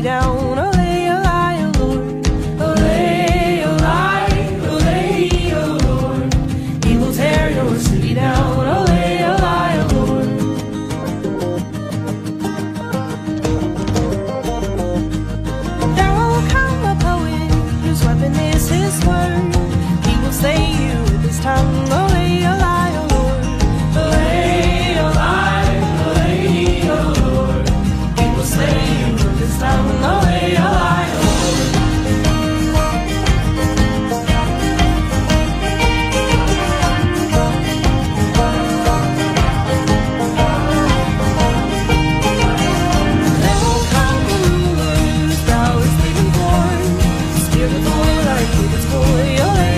down. Oh, lay a lie, oh Lord. Oh, lay a lie, oh lay, a Lord. He will tear your city down. Oh, lay a lie, oh Lord. There will come a poet whose weapon is his word. like it's for your